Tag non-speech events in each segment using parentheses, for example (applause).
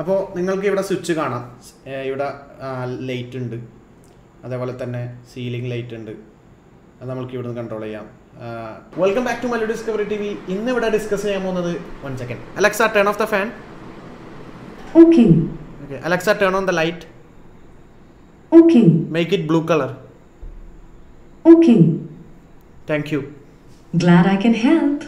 അപ്പോൾ നിങ്ങൾക്ക് ഇവിടെ സ്വിച്ച് കാണാം. ഇവിടെ ലൈറ്റ് ഉണ്ട്. അതേപോലെ തന്നെ സീലിംഗ് ലൈറ്റ് ഉണ്ട്. അത് നമുക്ക് ഇവിടെ നിന്ന് കൺട്രോൾ ചെയ്യാം welcome back to Mallu discovery T V ഇന്ന് ഇവിടെ ഡിസ്കസ് ചെയ്യാൻ പോകുന്നത് one second Alexa turn off the fan okay okay Alexa turn on the light okay make it blue colour okay thank you glad I can help.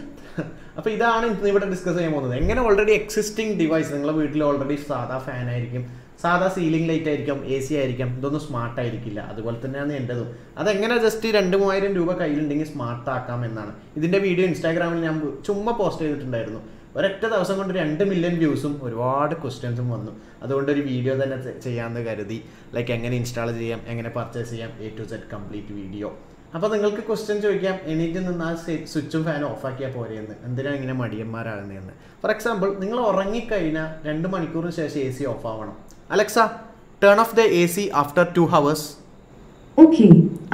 അപ്പോൾ ഇതാണ് ഇന്ന് ഇവിടെ discuss ചെയ്യാൻ പോകുന്നത്. എങ്ങനെ ഓൾറെഡി എക്സിസ്റ്റിംഗ് ഡിവൈസ് നിങ്ങളുടെ വീട്ടിൽ ഓൾറെഡി സാധാ ഫാൻ ആയിരിക്കും സാധാ സീലിംഗ് ലൈറ്റ് ആയിരിക്കും എ സി ആയിരിക്കും ഇതൊന്നും സ്മാർട്ട് ആയിരിക്കില്ല. അതുപോലെ തന്നെയാണ് എന്റെതും അതെങ്ങനെ ജസ്റ്റ് രണ്ട് മൂവായിരം രൂപ കയ്യിലുണ്ടെങ്കിൽ സ്മാർട്ട് ആക്കാം എന്നാണ്. ഇതിന്റെ വീഡിയോ ഇൻസ്റ്റാഗ്രാമിൽ ഞാൻ ചുമ്മാ പോസ്റ്റ് ചെയ്തിട്ടുണ്ടായിരുന്നു. ഒരൊറ്റ ദിവസം കൊണ്ട് രണ്ട് മില്യൺ വ്യൂസും ഒരുപാട് ക്വസ്റ്റ്യൻസും വന്നു. അതുകൊണ്ട് ഒരു വീഡിയോ തന്നെ ചെയ്യാമെന്ന് കരുതി. ലൈക്ക് എങ്ങനെ ഇൻസ്റ്റാൾ ചെയ്യാം എങ്ങനെ പർച്ചേസ് ചെയ്യാം A to set complete video അപ്പോൾ നിങ്ങൾക്ക് ക്വസ്റ്റ്യൻ ചോദിക്കാം. എണീറ്റ് നിന്ന് ആ സ്വിച്ചും ഫാനും ഓഫാക്കിയാൽ പോരെയെന്ന് എന്തിനാണ് ഇങ്ങനെ മടിയന്മാരാകുന്നതെന്ന് ഫോർ എക്സാമ്പിൾ നിങ്ങൾ ഉറങ്ങിക്കഴിഞ്ഞാൽ രണ്ട് മണിക്കൂറിന് ശേഷം എ സി ഓഫ് ആവണം. Alexa turn off the A C after two hours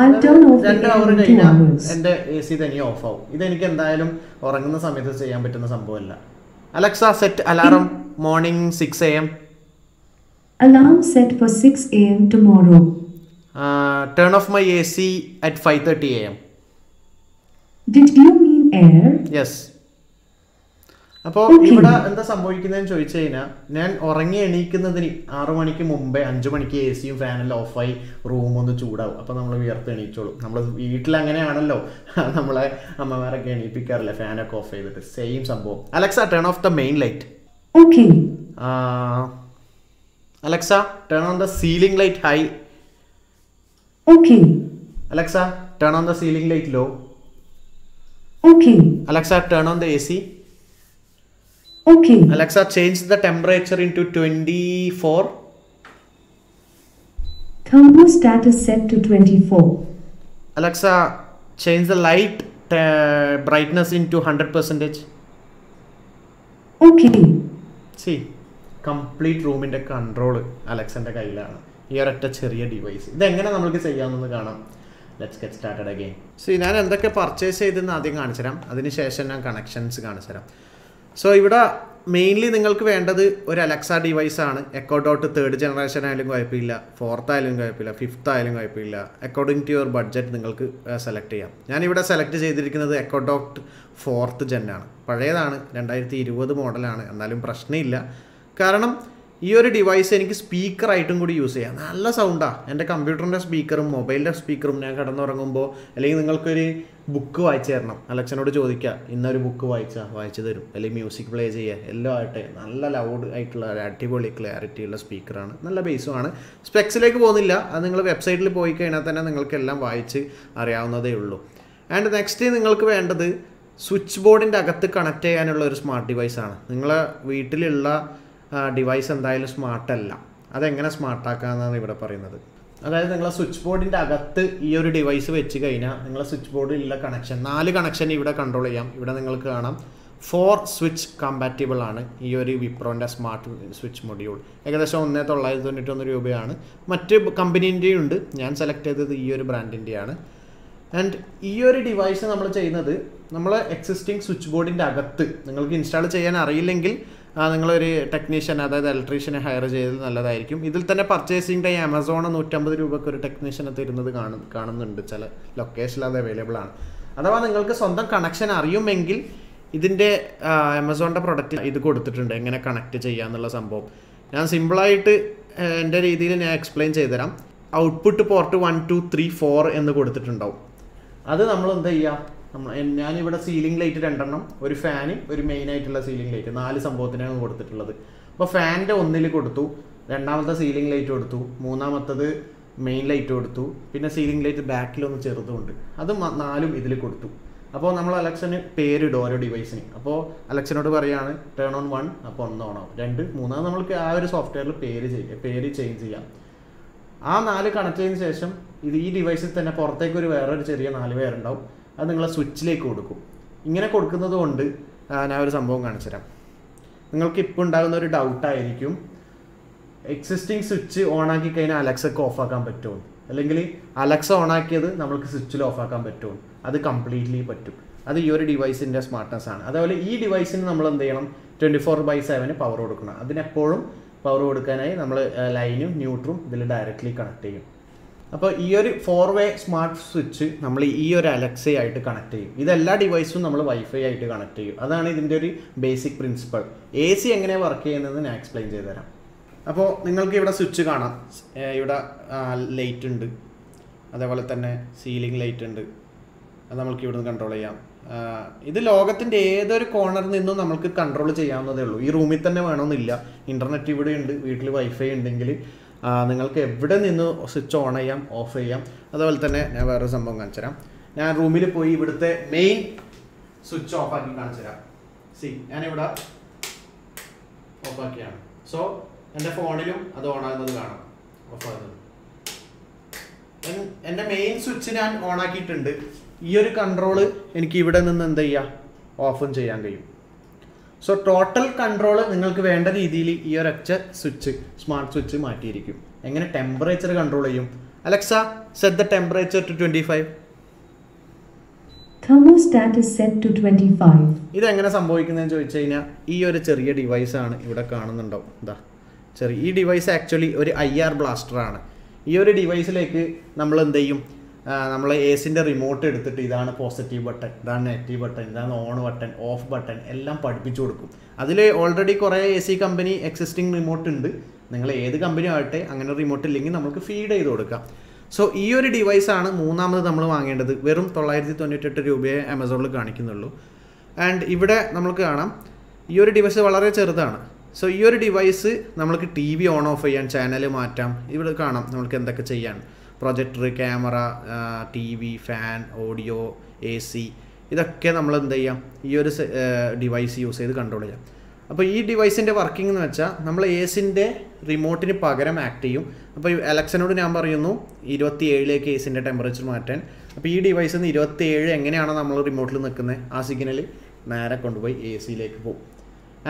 എന്റെ രണ്ട് അവർ കഴിഞ്ഞാൽ എന്റെ എ സി തനിയെ ഓഫ് ആവും. ഇതെനിക്ക് എന്തായാലും ഉറങ്ങുന്ന സമയത്ത് ചെയ്യാൻ പറ്റുന്ന സംഭവമല്ല. Alexa set alarm morning six A M Alarm set for 6 a.m. tomorrow. Turn off my A C at five thirty A M Did you mean air? Yes അപ്പോൾ. ഇവിടെ എന്താ സംഭവിക്കുന്നതെന്ന് ചോദിച്ചു കഴിഞ്ഞാൽ ഞാൻ ഉറങ്ങി എണീക്കുന്നതിന് ആറു മണിക്ക് മുമ്പേ അഞ്ചു മണിക്ക് എ സിയും ഫാനെല്ലാം ഓഫായി റൂം ഒന്ന് ചൂടാവും. അപ്പോൾ നമ്മൾ വിയർത്ത് എണീച്ചോളും. നമ്മൾ വീട്ടിൽ അങ്ങനെയാണല്ലോ. (laughs) നമ്മളെ അമ്മമാരൊക്കെ എണീപ്പിക്കാറില്ല ഫാനൊക്കെ ഓഫ് ചെയ്തിട്ട്. സെയിം സംഭവം. Alexa turn off the main light Alexa turn on the ceiling light hi okay, Alexa, turn on the ceiling light low. okay, Alexa, turn on the AC. okay. Alexa, change the temperature into 24. Thermostat is set to 24. Alexa, change the light uh, brightness into 100 percentage. Okay, See, complete room in the control. Alexa, control the കയ്യിലാണ് ഈ ഒരൊറ്റ ചെറിയ device ഇതെങ്ങനെ നമുക്ക് ചെയ്യാമെന്ന് കാണാം. Let's get started again so ഞാൻ എന്തൊക്കെ പർച്ചേസ് ചെയ്തെന്ന് ആദ്യം കാണിച്ചു തരാം അതിനുശേഷം ഞാൻ കണക്ഷൻസ് കാണിച്ചു തരാം സോ ഇവിടെ മെയിൻലി നിങ്ങൾക്ക് വേണ്ടത് ഒരു അലക്സ ഡിവൈസ് ആണ്. എക്കോ ഡോട്ട് തേർഡ് ജനറേഷൻ ആയാലും കുഴപ്പമില്ല. ഫോർത്ത് ആയാലും കുഴപ്പമില്ല. ഫിഫ്ത്ത് ആയാലും കുഴപ്പമില്ല. അക്കോർഡിംഗ് ടു യുവർ ബഡ്ജറ്റ് നിങ്ങൾക്ക് സെലക്ട് ചെയ്യാം. ഞാനിവിടെ സെലക്ട് ചെയ്തിരിക്കുന്നത് എക്കോ ഡോട്ട് ഫോർത്ത് ജെൻ ആണ്. പഴയതാണ്. രണ്ടായിരത്തി ഇരുപത് മോഡലാണ് എന്നാലും പ്രശ്നമില്ല. കാരണം ഈ ഒരു ഡിവൈസ് എനിക്ക് സ്പീക്കറായിട്ടും കൂടി യൂസ് ചെയ്യാം. നല്ല സൗണ്ടാണ് എന്റെ കമ്പ്യൂട്ടറിന്റെ സ്പീക്കറും മൊബൈലിന്റെ സ്പീക്കറും ഞാൻ കിടന്നുറങ്ങുമ്പോൾ അല്ലെങ്കിൽ നിങ്ങൾക്കൊരു ബുക്ക് വായിച്ചു തരണം. അലക്ഷനോട് ചോദിക്കുക ഇന്നൊരു ബുക്ക് വായിച്ചാൽ വായിച്ചു തരും. അല്ലെങ്കിൽ മ്യൂസിക് പ്ലേ ചെയ്യുക എല്ലാം ആയിട്ട് നല്ല ലൗഡ് ആയിട്ടുള്ള ഒരു അടിപൊളി ക്ലാരിറ്റി ഉള്ള സ്പീക്കറാണ് നല്ല ബേസുമാണ് സ്പെക്സിലേക്ക് പോകുന്നില്ല. അത് നിങ്ങൾ വെബ്സൈറ്റിൽ പോയി കഴിഞ്ഞാൽ തന്നെ നിങ്ങൾക്ക് എല്ലാം വായിച്ച് അറിയാവുന്നതേ ഉള്ളൂ. ആൻഡ് നെക്സ്റ്റ് നിങ്ങൾക്ക് വേണ്ടത് സ്വിച്ച് ബോർഡിന്റെ അകത്ത് കണക്ട് ചെയ്യാനുള്ള ഒരു സ്മാർട്ട് ഡിവൈസാണ് നിങ്ങളെ വീട്ടിലുള്ള ഡിവൈസ് എന്തായാലും സ്മാർട്ടല്ല അതെങ്ങനെ സ്മാർട്ടാക്കാന്നാണ് ഇവിടെ പറയുന്നത്. അതായത് നിങ്ങളെ സ്വിച്ച് ബോർഡിന്റെ അകത്ത് ഈ ഒരു ഡിവൈസ് വെച്ച് കഴിഞ്ഞാൽ നിങ്ങളെ സ്വിച്ച് ബോർഡിലുള്ള കണക്ഷൻ നാല് കണക്ഷൻ ഇവിടെ കൺട്രോൾ ചെയ്യാം. ഇവിടെ നിങ്ങൾക്ക് കാണാം. ഫോർ സ്വിച്ച് കമ്പാറ്റബിൾ ആണ് ഈ ഒരു വിപ്രോന്റെ സ്മാർട്ട് സ്വിച്ച് മൊഡ്യൂൾ ഏകദേശം ഒന്നേ തൊള്ളായിരത്തി തൊണ്ണൂറ്റൊന്ന് രൂപയാണ്. മറ്റ് കമ്പനീന്റെയും ഉണ്ട്. ഞാൻ സെലക്ട് ചെയ്തത് ഈ ഒരു ബ്രാൻഡിന്റെയാണ് ആൻഡ് ഈ ഒരു ഡിവൈസ് നമ്മൾ ചെയ്യുന്നത് നമ്മൾ എക്സിസ്റ്റിംഗ് സ്വിച്ച് ബോർഡിന്റെ അകത്ത് നിങ്ങൾക്ക് ഇൻസ്റ്റാൾ ചെയ്യാൻ അറിയില്ലെങ്കിൽ നിങ്ങളൊരു ടെക്നീഷ്യൻ അതായത് ഇലക്ട്രീഷ്യനെ ഹയർ ചെയ്തത് നല്ലതായിരിക്കും. ഇതിൽ തന്നെ പർച്ചേസിംഗ് ടൈം ആമസോൺ നൂറ്റമ്പത് രൂപയ്ക്ക് ഒരു ടെക്നീഷ്യനെ തരുന്നത് കാണും കാണുന്നുണ്ട്. ചില ലൊക്കേഷനിൽ അത് അവൈലബിൾ ആണ്. അഥവാ നിങ്ങൾക്ക് സ്വന്തം കണക്ഷൻ അറിയുമെങ്കിൽ ഇതിന്റെ ആമസോണിന്റെ പ്രൊഡക്റ്റ് ഇത് കൊടുത്തിട്ടുണ്ട്. എങ്ങനെ കണക്ട് ചെയ്യാന്നുള്ള സംഭവം. ഞാൻ സിമ്പിളായിട്ട് എന്റെ രീതിയിൽ ഞാൻ എക്സ്പ്ലെയിൻ ചെയ്തുതരാം. Output port one two three four എന്ന് കൊടുത്തിട്ടുണ്ടാവും. അത് നമ്മൾ എന്താ ചെയ്യുക ഞാനിവിടെ സീലിംഗ് ലൈറ്റ് രണ്ടെണ്ണം ഒരു ഫാന് ഒരു മെയിൻ ആയിട്ടുള്ള സീലിംഗ് ലൈറ്റ് നാല് സംഭവത്തിനാണ് കൊടുത്തിട്ടുള്ളത്. അപ്പോൾ ഫാനിന്റെ ഒന്നിൽ കൊടുത്തു രണ്ടാമത്തെ സീലിംഗ് ലൈറ്റ് കൊടുത്തു മൂന്നാമത്തത് മെയിൻ ലൈറ്റ് കൊടുത്തു പിന്നെ സീലിംഗ് ലൈറ്റ് ബാക്കിലൊന്ന് ചെറുതുണ്ട്. അത് നാലും ഇതിൽ കൊടുത്തു. അപ്പോൾ നമ്മൾ അലക്ഷന് പേരിടും ഓരോ ഡിവൈസിന് അപ്പോൾ അലക്ഷനോട് പറയാണ് ടേൺ ഓൺ വൺ അപ്പോൾ ഒന്ന് ഓൺ ആവും രണ്ട് മൂന്നാമത് നമ്മൾക്ക് ആ ഒരു സോഫ്റ്റ്വെയറിൽ പേര് ചെയ്യുക പേര് ചേഞ്ച് ചെയ്യാം. ആ നാല് കണക്ട് ചെയ്തതിന് ശേഷം ഇത് ഈ ഡിവൈസിൽ തന്നെ പുറത്തേക്ക് ഒരു വേറൊരു ചെറിയ നാല് പേരുണ്ടാവും അത് നിങ്ങളെ സ്വിച്ചിലേക്ക് കൊടുക്കും. ഇങ്ങനെ കൊടുക്കുന്നത് കൊണ്ട് ഞാൻ ഒരു സംഭവം കാണിച്ചു തരാം നിങ്ങൾക്ക് ഇപ്പോൾ ഉണ്ടാകുന്ന ഒരു ഡൗട്ടായിരിക്കും എക്സിസ്റ്റിംഗ് സ്വിച്ച് ഓൺ ആക്കി കഴിഞ്ഞാൽ അലക്സൊക്കെ ഓഫ് ആക്കാൻ പറ്റുമോ? അല്ലെങ്കിൽ അലക്സ ഓൺ ആക്കിയത് നമ്മൾക്ക് സ്വിച്ചിൽ ഓഫ് ആക്കാൻ പറ്റുമോ? അത് കംപ്ലീറ്റ്ലി പറ്റും. അത് ഈ ഒരു ഡിവൈസിന്റെ സ്മാർട്ട്നെസ് ആണ്. അതേപോലെ ഈ ഡിവൈസിന് നമ്മൾ എന്ത് ചെയ്യണം? Twenty four by seven power കൊടുക്കണം. അതിനെപ്പോഴും പവർ കൊടുക്കാനായി നമ്മൾ ലൈനും ന്യൂട്രും ഇതിൽ ഡയറക്റ്റ്ലി കണക്ട് ചെയ്യും. അപ്പോൾ ഈ ഒരു ഫോർ വേ സ്മാർട്ട് സ്വിച്ച് നമ്മൾ ഈ ഒരു അലക്സ ആയിട്ട് കണക്ട് ചെയ്യും. ഇതെല്ലാ ഡിവൈസും നമ്മൾ വൈഫൈ ആയിട്ട് കണക്ട് ചെയ്യും. അതാണ് ഇതിന്റെ ഒരു ബേസിക് പ്രിൻസിപ്പൾ എ സി എങ്ങനെ വർക്ക് ചെയ്യുന്നത് ഞാൻ എക്സ്പ്ലെയിൻ ചെയ്തു തരാം. അപ്പോൾ നിങ്ങൾക്ക് ഇവിടെ സ്വിച്ച് കാണാം. ഇവിടെ ലൈറ്റ് ഉണ്ട്. അതേപോലെ തന്നെ സീലിംഗ് ലൈറ്റ് ഉണ്ട്. അത് നമുക്ക് ഇവിടുന്ന് കൺട്രോൾ ചെയ്യാം. ഇത് ലോകത്തിന്റെ ഏതൊരു കോണറിൽ നിന്നും നമുക്ക് കൺട്രോൾ ചെയ്യാവുന്നതേ ഉള്ളൂ. ഈ റൂമിൽ തന്നെ വേണമെന്നില്ല. ഇന്റർനെറ്റ് ഇവിടെ ഉണ്ട് വീട്ടിൽ വൈഫൈ ഉണ്ടെങ്കിൽ നിങ്ങൾക്ക് എവിടെ നിന്ന് സ്വിച്ച് ഓൺ ചെയ്യാം ഓഫ് ചെയ്യാം അതുപോലെ തന്നെ ഞാൻ വേറൊരു സംഭവം കാണിച്ചു തരാം. ഞാൻ റൂമിൽ പോയി ഇവിടുത്തെ മെയിൻ സ്വിച്ച് ഓഫ് ആക്കി കാണിച്ചു തരാം. സി ഞാനിവിടെ ഓഫ് ആക്കിയാണ്. സോ എന്റെ ഫോണിലും അത് ഓൺ ആകുന്നത് കാണാം. ഓഫ് ആകുന്നത്. എന്റെ മെയിൻ സ്വിച്ച് ഞാൻ ഓൺ ആക്കിയിട്ടുണ്ട്. ഈ ഒരു കൺട്രോൾ എനിക്ക് ഇവിടെ നിന്ന് എന്ത് ചെയ്യാം? ഓഫും ചെയ്യാൻ കഴിയും. സോ ടോട്ടൽ കൺട്രോൾ നിങ്ങൾക്ക് വേണ്ട രീതിയിൽ ഈ ഒരൊറ്റ സ്വിച്ച് സ്മാർട്ട് സ്വിച്ച് മാറ്റിയിരിക്കും. എങ്ങനെ ടെമ്പറേച്ചർ കൺട്രോൾ ചെയ്യും? Alexa set the temperature to twenty five ഇത് എങ്ങനെ set to 25. ഇതെങ്ങനെ സംഭവിക്കുന്നതെന്ന് ചോദിച്ചു കഴിഞ്ഞാൽ ഈ ഒരു ചെറിയ ഡിവൈസ് ആണ് ഇവിടെ കാണുന്നുണ്ടാവും. എന്താ ചെറിയ ഈ ഡിവൈസ് ആക്ച്വലി ഒരു ഐ ആർ ബ്ലാസ്റ്റർ ആണ്. ഈ ഒരു ഡിവൈസിലേക്ക് നമ്മൾ എന്ത് ചെയ്യും? നമ്മൾ എസിന്റെ റിമോട്ട് എടുത്തിട്ട് ഇതാണ് പോസിറ്റീവ് ബട്ടൺ ഇതാണ് നെഗറ്റീവ് ബട്ടൺ ഇതാണ് ഓൺ ബട്ടൺ ഓഫ് ബട്ടൺ എല്ലാം പഠിപ്പിച്ചു കൊടുക്കും. അതിൽ ഓൾറെഡി കുറേ A C company existing remote ഉണ്ട്. നിങ്ങൾ ഏത് കമ്പനി ആവട്ടെ അങ്ങനെ റിമോട്ട് ഇല്ലെങ്കിൽ നമുക്ക് ഫീഡ് ചെയ്ത് കൊടുക്കാം. സോ ഈ ഒരു ഡിവൈസാണ് മൂന്നാമത് നമ്മൾ വാങ്ങേണ്ടത്. വെറും തൊള്ളായിരത്തി തൊണ്ണൂറ്റെട്ട് രൂപയെ ആമസോണിൽ കാണിക്കുന്നുള്ളൂ. ആൻഡ് ഇവിടെ നമുക്ക് കാണാം ഈ ഒരു ഡിവൈസ് വളരെ ചെറുതാണ്. സോ ഈ ഒരു ഡിവൈസ് നമ്മൾക്ക് ടി വി ഓൺ ഓഫ് ചെയ്യാൻ ചാനൽ മാറ്റാം. ഇവിടെ കാണാം നമുക്ക് എന്തൊക്കെ ചെയ്യാൻ. Projector camera T V fan audio A C ഇതൊക്കെ നമ്മൾ എന്ത് ചെയ്യാം? ഈ ഒരു ഡിവൈസ് യൂസ് ചെയ്ത് കൺട്രോൾ ചെയ്യാം. അപ്പോൾ ഈ ഡിവൈസിന്റെ വർക്കിംഗ് എന്ന് വെച്ചാൽ നമ്മൾ എസിന്റെ റിമോട്ടിന് പകരം ആക്ട് ചെയ്യും. അപ്പോൾ അലക്സനോട് ഞാൻ പറയുന്നു ഇരുപത്തി ഏഴിലേക്ക് എസിന്റെ ടെമ്പറേച്ചർ മാറ്റാൻ. അപ്പോൾ ഈ ഡിവൈസിൽ നിന്ന് ഇരുപത്തി ഏഴ് എങ്ങനെയാണോ നമ്മൾ റിമോട്ടിൽ നിൽക്കുന്നത് ആ സിഗ്നൽ നേരെ കൊണ്ടുപോയി എ സിയിലേക്ക് പോകും.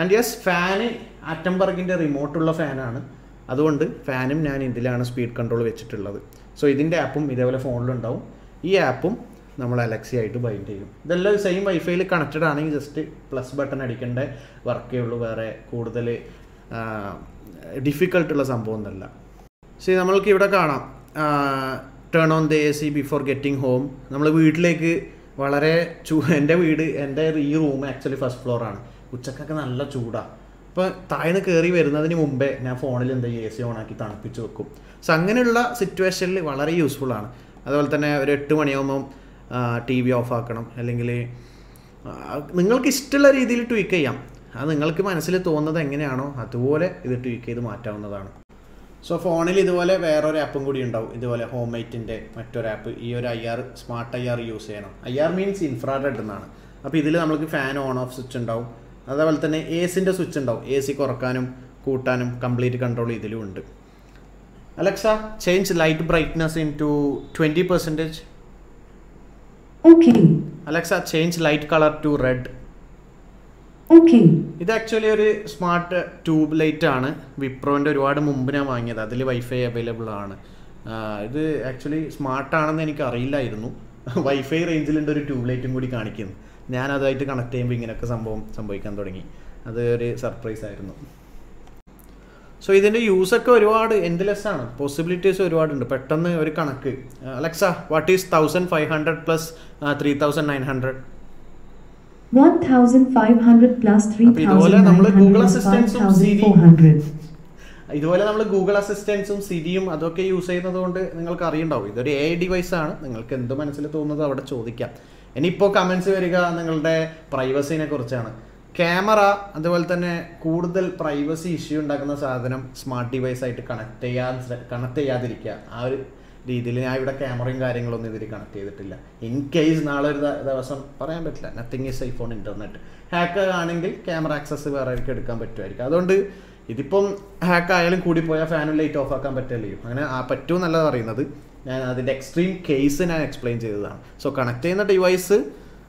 ആൻഡ് യെസ് ഫാന് ആറ്റംബർഗിന്റെ റിമോട്ടുള്ള ഫാനാണ് അതുകൊണ്ട് ഫാനും ഞാൻ ഇതിലാണ് സ്പീഡ് കൺട്രോൾ വെച്ചിട്ടുള്ളത്. സോ ഇതിന്റെ ആപ്പും ഇതേപോലെ ഫോണിലുണ്ടാവും. ഈ ആപ്പും നമ്മൾ അലക്സി ആയിട്ട് ബൈൻഡ് ചെയ്യും. ഇതെല്ലാം സെയിം വൈഫൈയിൽ കണക്റ്റഡ് ആണെങ്കിൽ ജസ്റ്റ് പ്ലസ് ബട്ടൺ അടിക്കേണ്ട വർക്കേ ഉള്ളൂ. വേറെ കൂടുതൽ ഡിഫിക്കൽട്ടുള്ള സംഭവം ഒന്നുമല്ല. ശരി നമ്മൾക്ക് ഇവിടെ കാണാം. Turn on the A C before getting home നമ്മൾ വീട്ടിലേക്ക് വളരെ ചൂ എന്റെ വീട് എന്റെ ഈ റൂം ആക്ച്വലി ഫസ്റ്റ് ഫ്ലോറാണ് ഉച്ചക്കൊക്കെ നല്ല ചൂടാണ് അപ്പോൾ താഴ്ന്ന് കയറി വരുന്നതിന് മുമ്പേ ഞാൻ ഫോണിൽ എന്താ എ സി ഓണാക്കി തണുപ്പിച്ച് വെക്കും. സോ അങ്ങനെയുള്ള സിറ്റുവേഷനിൽ വളരെ യൂസ്ഫുൾ ആണ്. അതുപോലെ തന്നെ ഒരു എട്ട് മണിയാകുമ്പം ടി വി ഓഫ് ആക്കണം. അല്ലെങ്കിൽ നിങ്ങൾക്ക് ഇഷ്ടമുള്ള രീതിയിൽ ട്വീക്ക് ചെയ്യാം. അത് നിങ്ങൾക്ക് മനസ്സിൽ തോന്നുന്നത് എങ്ങനെയാണോ അതുപോലെ ഇത് ട്വീക്ക് ചെയ്ത് മാറ്റാവുന്നതാണ്. സോ ഫോണിൽ ഇതുപോലെ വേറൊരു ആപ്പും കൂടി ഉണ്ടാവും. ഇതുപോലെ ഹോം മെയ്റ്റിന്റെ മറ്റൊരു ആപ്പ് ഈ ഒരു I R smart I R use ചെയ്യണം. ഐ ആർ മീൻസ് ഇൻഫ്രാറെഡ് എന്നാണ്. അപ്പോൾ ഇതിൽ നമുക്ക് ഫാൻ ഓൺ ഓഫ് സ്വിച്ച് ഉണ്ടാവും. അതേപോലെ തന്നെ എ സിന്റെ സ്വിച്ച് ഉണ്ടാവും. എ സി കുറക്കാനും കൂട്ടാനും കംപ്ലീറ്റ് കൺട്രോൾ ഇതിലും ഉണ്ട്. Alexa change light brightness in to twenty percentage Alexa change light colour to red. ഇത് ആക്ച്വലി ഒരു സ്മാർട്ട് ട്യൂബ് ലൈറ്റ് ആണ്. വിപ്രോന്റെ ഒരുപാട് മുമ്പ് ഞാൻ വാങ്ങിയത്. അതിൽ വൈഫൈ അവൈലബിൾ ആണ്. ഇത് ആക്ച്വലി സ്മാർട്ട് ആണെന്ന് എനിക്ക് അറിയില്ലായിരുന്നു വൈഫൈ (laughs) റേഞ്ചിലുണ്ട് ഒരു ട്യൂബ് ലൈറ്റും കൂടി കാണിക്കുന്നു. ഞാൻ അതായിട്ട് കണക്ട് ചെയ്യുമ്പോൾ ഇങ്ങനെയൊക്കെ സംഭവം സംഭവിക്കാൻ തുടങ്ങി. അത് ഒരു സർപ്രൈസ് ആയിരുന്നു സോ ഇതിന്റെ യൂസൊക്കെ ഒരുപാട് എൻഡ്ലെസ് ആണ്. പോസിബിലിറ്റീസ് ഒരുപാടുണ്ട്. പെട്ടെന്ന് ഒരു കണക്ക്. Alexa what is thousand five hundred plus three thousand nine hundred 1500 plus അപ്പൊ ഇതുപോലെ നമ്മൾ 3900 Google is Assistant ഉം Siri 5400. ഇതുപോലെ നമ്മൾ ഗൂഗിൾ അസിസ്റ്റൻസും സിരിയും അതൊക്കെ യൂസ് ചെയ്യുന്നത് കൊണ്ട് നിങ്ങൾക്ക് അറിയണ്ടാവും ഇതൊരു എ ഡിവൈസ് ആണ്. നിങ്ങൾക്ക് എന്ത് മനസ്സിൽ തോന്നുന്നത് അവിടെ ചോദിക്കാം. ഇനിയിപ്പോൾ കമൻസ് വരിക നിങ്ങളുടെ പ്രൈവസിനെ കുറിച്ചാണ്. ക്യാമറ അതുപോലെ തന്നെ കൂടുതൽ പ്രൈവസി ഇഷ്യൂ ഉണ്ടാക്കുന്ന സാധനം സ്മാർട്ട് ഡിവൈസ് ആയിട്ട് കണക്ട് ചെയ്യാൻ കണക്ട് ചെയ്യാതിരിക്കുക. ആ ഒരു രീതിയിൽ ഞാൻ ഇവിടെ ക്യാമറയും കാര്യങ്ങളൊന്നും ഇതിൽ കണക്ട് ചെയ്തിട്ടില്ല. ഇൻ കേസ് നാളെ ഒരു ദിവസം പറയാൻ പറ്റില്ല. Nothing is iPhone internet hack ആണെങ്കിൽ ക്യാമറ ആക്സസ് വേറെ ആർക്ക് എടുക്കാൻ പറ്റുമായിരിക്കും. അതുകൊണ്ട് ഇതിപ്പം ഹാക്ക് ആയാലും കൂടിപ്പോയാൽ ഫാനും ലൈറ്റ് ഓഫ് ആക്കാൻ പറ്റില്ലയോ അങ്ങനെ ആ പറ്റുമെന്നല്ല പറയുന്നത്. ഞാൻ അതിന്റെ എക്സ്ട്രീം കേസ് ഞാൻ എക്സ്പ്ലെയിൻ ചെയ്തതാണ്. സോ കണക്ട് ചെയ്യുന്ന ഡിവൈസ്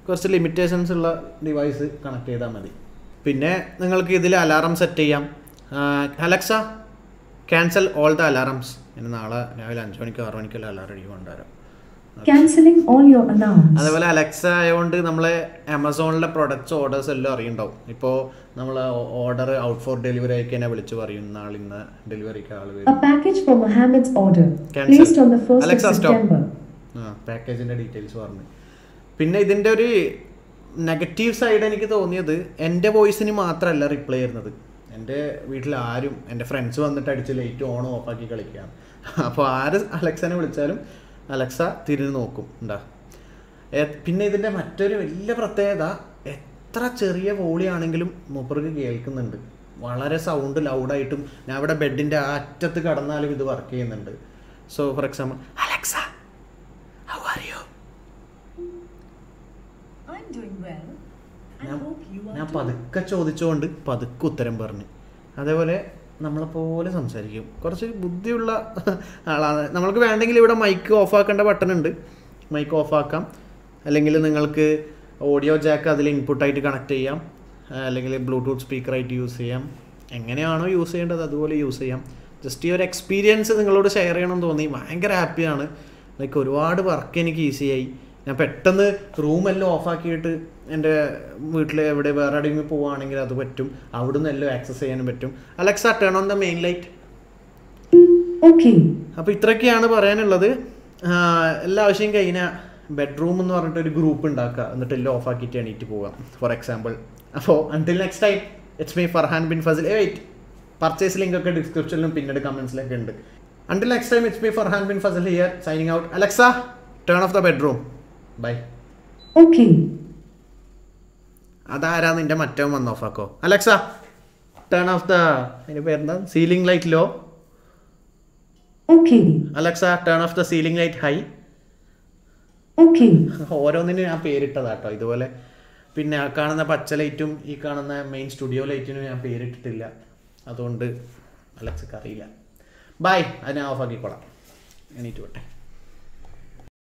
കുറച്ച് ലിമിറ്റേഷൻസ് ഉള്ള ഡിവൈസ് കണക്ട് ചെയ്താൽ മതി. പിന്നെ നിങ്ങൾക്ക് ഇതിൽ അലാറം സെറ്റ് ചെയ്യാം. Alexa cancel all the alarms ഇനി നാളെ രാവിലെ അഞ്ച് മണിക്കോ ആറ് മണിക്കോ അലാറം അടിക്കും കൊണ്ടുവരാം. Cancelling all your alarms. അതേപോലെ അലക്സ ആയതുകൊണ്ട് നമ്മളെ ആമസോണിലെ പ്രൊഡക്ട്സ് ഓർഡേഴ്സ് എല്ലാം അറിയുണ്ടാവും ഇപ്പോൾ നമ്മൾ ഓർഡർ ഔട്ട് ഫോർ ഡെലിവറി ആയി കഴിഞ്ഞാൽ വിളിച്ച് പറയും നാളെ ഇന്ന് ഡെലിവറിക്ക് ആൾ വരും A package for Mohammed's order, placed on the 1st of. September. ആ പാക്കേജിന്റെ ഡീറ്റെയിൽസ് പറഞ്ഞു പിന്നെ ഇതിന്റെ ഒരു നെഗറ്റീവ് സൈഡ് എനിക്ക് തോന്നിയത് എന്റെ വോയിസിന് മാത്രമല്ല റിപ്ലൈ ചെയ്യുന്നത് എന്റെ വീട്ടിൽ ആരും എന്റെ ഫ്രണ്ട്സ് വന്നിട്ട് അടിച്ച് ലൈറ്റ് ഓൺ ഓഫ് ആക്കി കളിക്കുകയാണ് അപ്പോൾ ആര് അലക്സനെ വിളിച്ചാലും അലക്സ തിരിഞ്ഞ് നോക്കും ഉണ്ടാ പിന്നെ ഇതിന്റെ മറ്റൊരു വലിയ പ്രത്യേകത എത്ര ചെറിയ വോളിയാണെങ്കിലും മുപ്പർക്ക് കേൾക്കുന്നുണ്ട്. വളരെ സൗണ്ട് ലൗഡായിട്ടും ഞാൻ അവിടെ ബെഡിന്റെ ആ അറ്റത്ത് കടന്നാലും ഇത് വർക്ക് ചെയ്യുന്നുണ്ട്. So for example Alexa how are you ഞാൻ പതുക്കെ ചോദിച്ചുകൊണ്ട് പതുക്കെ ഉത്തരം പറഞ്ഞു. അതേപോലെ നമ്മളെപ്പോലെ സംസാരിക്കും. കുറച്ച് ബുദ്ധിയുള്ള ആളാണ്. നമ്മൾക്ക് വേണ്ടെങ്കിൽ ഇവിടെ മൈക്ക് ഓഫ് ആക്കേണ്ട ബട്ടൺ ഉണ്ട്. മൈക്ക് ഓഫ് ആക്കാം അല്ലെങ്കിൽ നിങ്ങൾക്ക് ഓഡിയോ ജാക്ക് അതിൽ ഇൻപുട്ടായിട്ട് കണക്ട് ചെയ്യാം. അല്ലെങ്കിൽ ബ്ലൂടൂത്ത് സ്പീക്കറായിട്ട് യൂസ് ചെയ്യാം. എങ്ങനെയാണോ യൂസ് ചെയ്യേണ്ടത് അതുപോലെ യൂസ് ചെയ്യാം. ജസ്റ്റ് ഈ ഒരു എക്സ്പീരിയൻസ് നിങ്ങളോട് ഷെയർ ചെയ്യണമെന്ന് തോന്നി. ഭയങ്കര ഹാപ്പിയാണ് ലൈക്ക് ഒരുപാട് വർക്ക് എനിക്ക് ഈസിയായി ഞാൻ പെട്ടെന്ന് റൂമെല്ലാം ഓഫാക്കിയിട്ട് എന്റെ വീട്ടിൽ എവിടെ വേറെ എവിടെയെങ്കിലും പോവുകയാണെങ്കിൽ അത് പറ്റും. അവിടുന്ന് എല്ലാം ആക്സസ് ചെയ്യാനും പറ്റും. Alexa turn on the main light okay അപ്പോൾ ഇത്രയൊക്കെയാണ് പറയാനുള്ളത്. എല്ലാ ആവശ്യം കഴിഞ്ഞാൽ ബെഡ്റൂം എന്ന് പറഞ്ഞിട്ട് ഒരു ഗ്രൂപ്പ് ഉണ്ടാക്കുക. എന്നിട്ട് എല്ലാം ഓഫാക്കിയിട്ട് എണീറ്റ് പോകാം ഫോർ എക്സാമ്പിൾ അപ്പോൾ until next time it's me Farhan bin Fasil a wait purchase link ഒക്കെ ഡിസ്ക്രിപ്ഷനിലും പിന്നീട് കമൻസിലൊക്കെ ഉണ്ട്. Until next time it's me Farhan bin Fasil here signing out Alexa turn off the bedroom bye okay അതാരാ നിന്റെ മറ്റോ വന്ന് ഓഫാക്കോ? അലക്സ ടേൺ ഓഫ് ദ അതിന്റെ പേരെന്താ? Ceiling light low? Okay Alexa turn off the ceiling light high okay ഓരോന്നിനും ഞാൻ പേരിട്ടതാട്ടോ ഇതുപോലെ പിന്നെ ആ കാണുന്ന പച്ച ലൈറ്റും ഈ കാണുന്ന മെയിൻ സ്റ്റുഡിയോ ലൈറ്റിനും ഞാൻ പേരിട്ടിട്ടില്ല. അതുകൊണ്ട് അലക്സക്ക് അറിയില്ല. ബൈ അത് ഞാൻ ഓഫ് ആക്കിക്കോളാം. എണീറ്റ് പോട്ടെ.